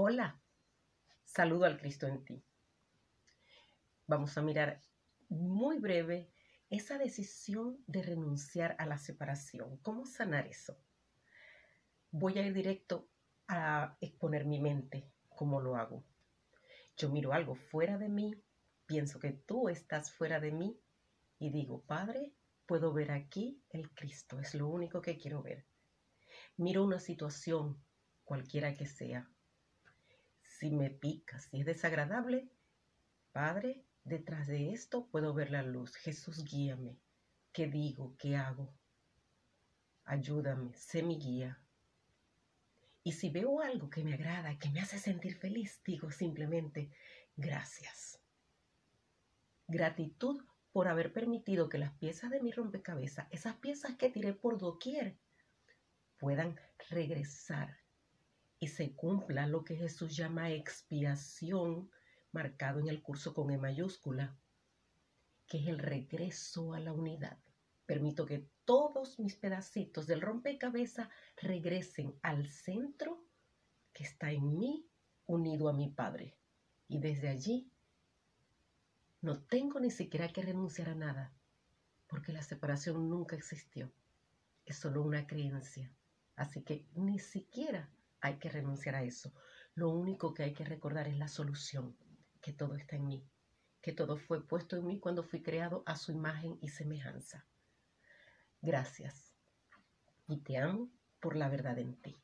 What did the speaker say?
Hola, saludo al Cristo en ti. Vamos a mirar muy breve esa decisión de renunciar a la separación. ¿Cómo sanar eso? Voy a ir directo a exponer mi mente, ¿cómo lo hago? Yo miro algo fuera de mí, pienso que tú estás fuera de mí y digo, Padre, puedo ver aquí el Cristo, es lo único que quiero ver. Miro una situación, cualquiera que sea, si me pica, si es desagradable, Padre, detrás de esto puedo ver la luz. Jesús, guíame. ¿Qué digo? ¿Qué hago? Ayúdame, sé mi guía. Y si veo algo que me agrada, que me hace sentir feliz, digo simplemente gracias. Gratitud por haber permitido que las piezas de mi rompecabezas, esas piezas que tiré por doquier, puedan regresar se cumpla lo que Jesús llama expiación, marcado en el curso con E mayúscula, que es el regreso a la unidad. Permito que todos mis pedacitos del rompecabezas regresen al centro que está en mí, unido a mi Padre. Y desde allí no tengo ni siquiera que renunciar a nada, porque la separación nunca existió. Es solo una creencia. Así que ni siquiera hay que renunciar a eso. Lo único que hay que recordar es la solución, que todo está en mí, que todo fue puesto en mí cuando fui creado a su imagen y semejanza. Gracias y te amo por la verdad en ti.